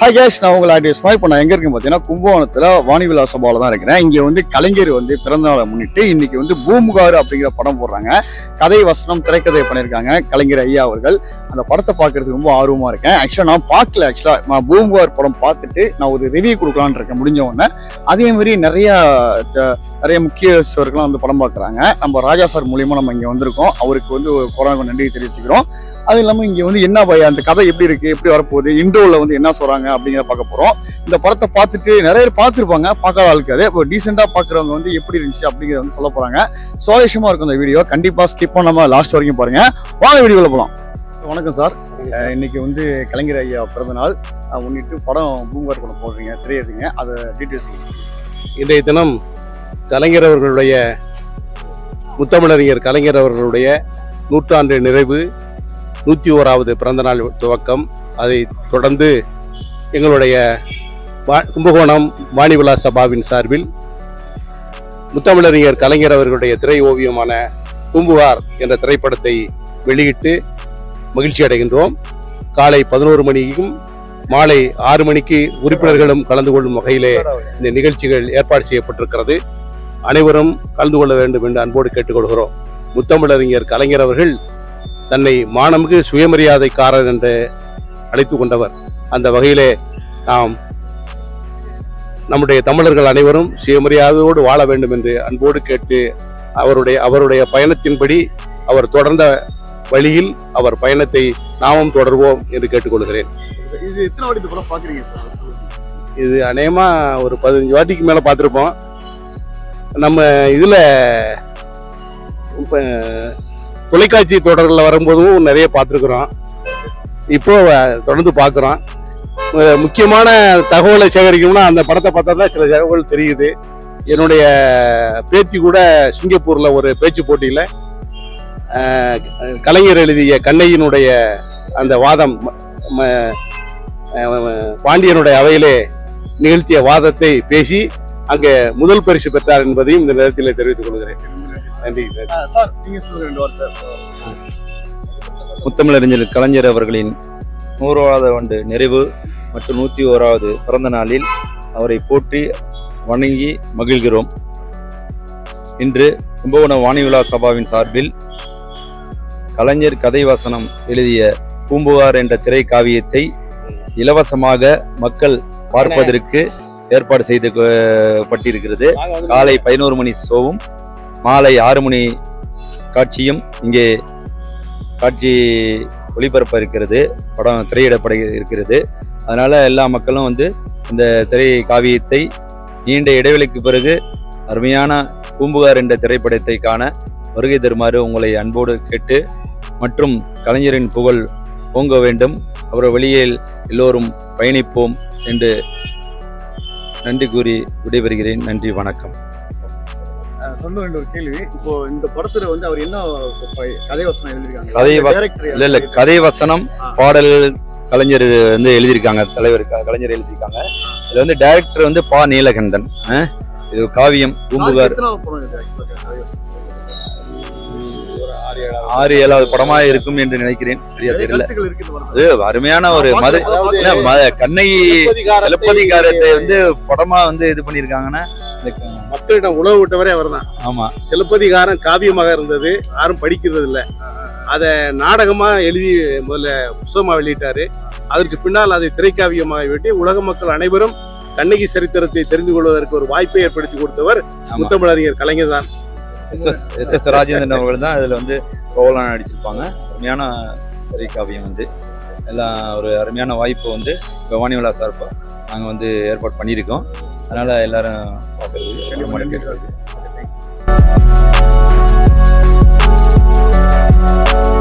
Hi guys நான் உங்களை ஆடியஸ்மா இப்போ நான் எங்கே இருக்கேன் பார்த்தீங்கன்னா கும்பகோணத்தில் வாணிவிலா சபாவில் தான் இருக்கிறேன். இங்கே வந்து கலைஞர் வந்து பிறந்தநாளை முன்னிட்டு இன்னைக்கு வந்து பூமுகார் அப்படிங்கிற படம் போடுறாங்க. கதை வசனம் திரைக்கதை பண்ணியிருக்காங்க கலைஞர் ஐயா அவர்கள். அந்த படத்தை பார்க்கறதுக்கு ரொம்ப ஆர்வமாக இருக்கேன். ஆக்சுவலாக நான் பார்க்கல ஆக்சுவலாக நான் பூமுகார் படம் பார்த்துட்டு நான் ஒரு ரிவ்யூ கொடுக்கலான் இருக்கேன் முடிஞ்ச உடனே. அதே நிறையா நிறைய த- நிறைய முக்கியஸ்தர்கள்லாம் வந்து படம் பார்க்குறாங்க. நம்ம ராஜா சார் மூலியமாக நம்ம இங்கே வந்திருக்கோம். அவருக்கு வந்து கொரோனாவுக்கு நன்றி தெரிவிச்சுக்கிறோம். அது இல்லாமல் இங்கே வந்து என்ன பய அந்த கதை எப்படி இருக்குது எப்படி வரப்போகுது இன்ட்ரோவில் வந்து என்ன சொல்கிறாங்க அப்படிங்கிற பார்க்க போகிறோம் இந்த படத்தை பார்த்துட்டு நிறைய பேர் பார்த்துருப்பாங்க பார்க்காத ஆளுக்கு. அதே இப்போ டீசெண்டாக பார்க்குறவங்க வந்து எப்படி இருந்துச்சு அப்படிங்கிறத வந்து சொல்ல போகிறாங்க சுவாரஸ்யமாக இருக்கும் இந்த வீடியோ. கண்டிப்பாக ஸ்கிப் பண்ணாம லாஸ்ட் வரைக்கும் பாருங்க. வாங்க வீடியோவில் போகலாம் வணக்கம் சார். இன்னைக்கு வந்து கலைஞர் ஐயா பிறந்த நாள் அஹ் முன்னிட்டு படம் பூம்பார் படம் போடுறீங்க. திரையிடுறீங்க அதை டீட்டெயில்ஸ் இன்றைய தினம் கலைஞர் அவர்களுடைய முத்தமிழறிஞர் கலைஞர் அவர்களுடைய நூற்றாண்டு நிறைவு நூற்றி ஓராவது பிறந்தநாள் துவக்கம். அதை தொடர்ந்து எங்களுடைய கும்பகோணம் வாணிவிலா சபாவின் சார்பில் முத்தமிழறிஞர் கலைஞர் அவர்களுடைய திரை ஓவியமான பூம்புகார் என்ற திரைப்படத்தை வெளியிட்டு மகிழ்ச்சி அடைகின்றோம். காலை பதினோரு மணிக்கும் மாலை ஆறு மணிக்கு உறுப்பினர்களும் கலந்து கொள்ளும் வகையிலே இந்த நிகழ்ச்சிகள் ஏற்பாடு செய்யப்பட்டிருக்கிறது. அனைவரும் கலந்து கொள்ள வேண்டும் என்று அன்போடு கேட்டுக்கொள்கிறோம். முத்தமிழறிஞர் கலைஞர் அவர்கள் தன்னை மானமிகு சுயமரியாதைக்காரர் என்று அழைத்து கொண்டவர். அந்த வகையிலே நாம் நம்முடைய தமிழர்கள் அனைவரும் சுயமரியாதையோடு வாழ வேண்டும் என்று அன்போடு கேட்டு அவருடைய அவருடைய பயணத்தின்படி அவர் தொடர்ந்த வழியில் அவர் பயணத்தை நாமும் தொடர்வோம் என்று கேட்டுக்கொள்கிறேன். இது எத்தனை வாட்டி இந்த படம் பார்க்குறீங்க சார்? இது அநேகமா ஒரு பதினஞ்சு வாட்டிக்கு மேல பார்த்துருப்போம். நம்ம இதுல இப்ப தொலைக்காட்சி தொடரில் வரும்போதும் நிறைய பார்த்துருக்குறோம். இப்போ தொடர்ந்து பார்க்குறோம். முக்கியமான தகவலை சேகரிக்கணும்னா அந்த படத்தை பார்த்தா தான் சில தகவல் தெரியுது. என்னுடைய பேத்தி கூட சிங்கப்பூர்ல ஒரு பேச்சு போட்டியில கலைஞர் எழுதிய கண்ணையினுடைய அந்த வாதம் பாண்டியனுடைய அவையிலே நிகழ்த்திய வாதத்தை பேசி அங்கே முதல் பரிசு பெற்றார் என்பதையும் இந்த நேரத்தில் தெரிவித்துக் கொள்கிறேன். நன்றி சார் முத்தமிழறிஞர் கலைஞர் அவர்களின் நூறாவது ஆண்டு நிறைவு. மற்றும் நூற்றி ஓராவது பிறந்த நாளில் அவரை போற்றி வணங்கி மகிழ்கிறோம். இன்று கும்பகோணம் வாணிவிழா சபாவின் சார்பில் கலைஞர் கதை வசனம் எழுதிய பூம்புகார் என்ற திரை காவியத்தை இலவசமாக மக்கள் பார்ப்பதற்கு ஏற்பாடு செய்து கொ- பட்டிருக்கிறது. காலை பதினோரு மணி ஷோவும் மாலை ஆறு மணி காட்சியும் இங்கே காட்சி ஒளிபரப்ப இருக்கிறது படம் திரையிடப்பட இருக்கிறது. அதனால எல்லா மக்களும் வந்து இந்த திரை காவியத்தை நீண்ட இடைவெளிக்கு பிறகு அருமையான பூம்புகார் என்ற திரைப்படத்தை காண வருகை தருமாறு உங்களை அன்போடு கேட்டு மற்றும் கலைஞரின் புகழ் ஓங்க வேண்டும். அவர் வழியில் எல்லோரும் பயணிப்போம் என்று நன்றி கூறி விடைபெறுகிறேன். நன்றி வணக்கம். சொல்ல வேண்டிய ஒரு கேள்வி. இப்போ இந்த படத்துல வந்து அவர் என்ன கதை வசனம் எழுதிருக்காங்க கதை இல்ல இல்ல. கதை வசனம் பாடல் கலைஞர் வந்து எழுதியிருக்காங்க தலைவர் கலைஞர் எழுதியிருக்காங்க. இதுல வந்து டைரக்டர் வந்து பா. நீலகண்டன். இது காவியம் பூம்புகார்? ஆறு ஏழாவது படமா இருக்கும் என்று நினைக்கிறேன். சரியா தெரியல. அது அருமையான ஒரு மது கண்ணகி சிலப்பதிகாரத்தை வந்து படமா வந்து இது பண்ணிருக்காங்கன்னா மக்களிடம் உணவு விட்டவரே அவர்தான். ஆமா. சிலப்பதிகாரம் காவியமாக இருந்தது. யாரும் படிக்கிறது இல்ல அத நாடகமா எழுதி முதல்ல புஸ்தகமா வெளியிட்டாரு. அதற்கு பின்னால் அதை திரைக்காவியமாக வெட்டி உலக மக்கள் அனைவரும் கண்ணகி சரித்திரத்தை தெரிந்து கொள்வதற்கு ஒரு வாய்ப்பை ஏற்படுத்தி கொடுத்தவர். முத்தமிழறிஞர் கலைஞர் தான். S S S S Rajendran அவர்கள் தான் இதுல வந்து கோவலா நடிச்சிருப்பாங்க அருமையான திரைக்காவியம் வந்து. எல்லாம் ஒரு அருமையான வாய்ப்பு வந்து பவானி விழா சார்பா நாங்கள் வந்து ஏற்பாடு பண்ணியிருக்கோம். அதனால எல்லாரும் பார்க்கறது ரொம்ப கேட்கறது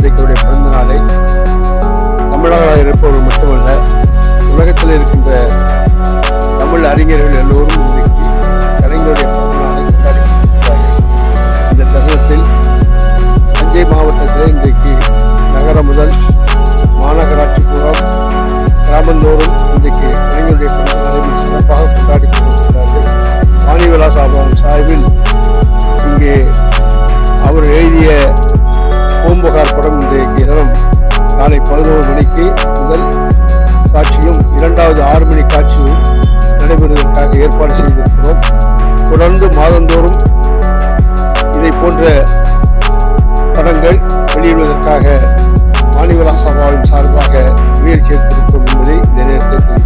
உலகம் பிறந்த நாளை தமிழர்களாக இருப்பவர்கள் மட்டுமல்ல உலகத்தில் இருக்கின்ற தமிழ் அறிஞர்கள் எல்லோரும் இன்றைக்கு கலைஞருடைய பிறந்த நாளை கொண்டாடி இந்த தருணத்தில் தஞ்சை மாவட்டத்தில் இன்றைக்கு நகரம் முதல் மாநகராட்சி பூரம் கிராமந்தோறும் இன்றைக்கு கலைஞருடைய பிறந்த நாளை சிறப்பாக கொண்டாடி கொண்டிருக்கிறார்கள். வாணிவிலாச ஆபம் சார்பில் இங்கே அவர் எழுதிய பதினோரு மணிக்கு முதல் காட்சியும் இரண்டாவது ஆறு மணி காட்சியும் நடைபெறுவதற்காக ஏற்பாடு செய்திருக்கிறோம். தொடர்ந்து மாதந்தோறும் இதை போன்ற படங்கள் வெளியிடுவதற்காக மாணிவலா சபாவின் சார்பாக முயற்சி எடுத்திருக்கிறோம் என்பதை இந்த நேரத்தில்